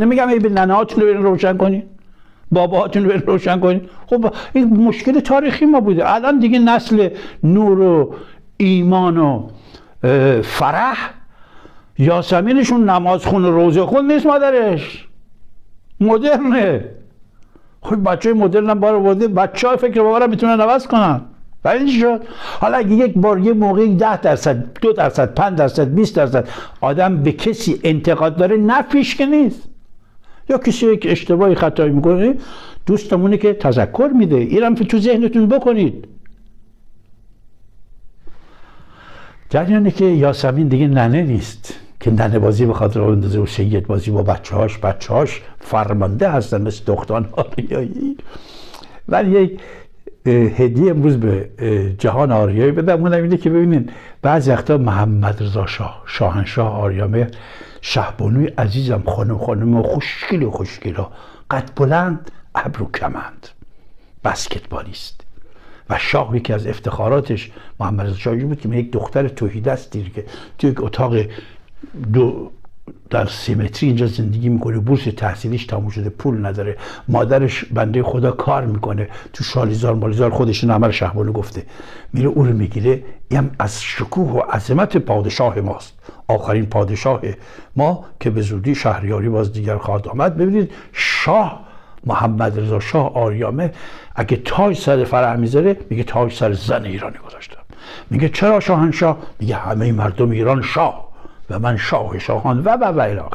نمیگم ای به ننه هاتون رو روشن کنین. باباهاتون رو روشن کنین. خب این مشکل تاریخی ما بوده. الان دیگه نسل نور و ایمان و فرح یاسمینشون نماز خون و روزه خون نیست مادرش. مدرنه. خب بچه مدرن هم بار بوده بچه های فکر باورم می‌تونن عوض کنن. ولی شد. حالا اگه یک بار یه موقعی ده درصد دو درصد پنج درصد 20 درصد آدم به کسی انتقاد داره نفیش که نیست. یا کسی یک اشتباهی خطایی می‌کنه دوستمونه که تذکر میده. اینم تو ذهنتون بکنید. جریانه که یاسمین دیگه ننه نیست که ننه بازی بخاطر خاطر اندازه و سید بازی با بچه هاش بچه هاش فرمانده هستن مثل دختان آریایی ولی یک هدیه امروز به جهان آریایی بدم اونم اینه که ببینید بعضی وقتا محمد رضا شاه شاهنشاه آریامه شهبانوی عزیزم خانم خانم خوشگل و خوشگل قد بلند ابرو کمند بسکتبالیست. و شاه یکی از افتخاراتش محمد رضا شاهی بود که یک دختر توحیده است که توی یک اتاق دو در سیمتری اینجا زندگی می‌کنه. بورس تحصیلیش تموم شده. پول نداره. مادرش بنده خدا کار می‌کنه. تو شالیزار مالیزار خودش نمر شهبانو گفته. میره او رو می‌گیره. این از شکوه و عظمت پادشاه ماست. آخرین پادشاه ما که به زودی شهریاری باز دیگر خواهد آمد. ببینید شاه محمد رضا شاه آریامه اگه تاج سر فرح می‌ذاره میگه تاج سر زن ایرانی گذاشتم. میگه چرا شاهنشاه؟ میگه همه مردم ایران شاه. و من شاه شاهان و و و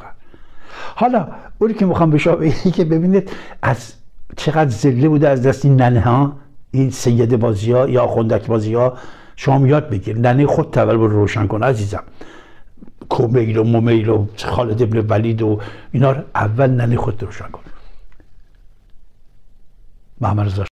حالا اونی که می‌خوام به شما که ببینید از چقدر زله بوده از دست این ننه ها این سید بازی ها یا خوندک بازی ها شما یاد بگیر ننه خود تول رو روشن کن عزیزم. کومیل و مومیل و خالد ابن ولید و اینا رو اول ننه خود روشن کن. محمد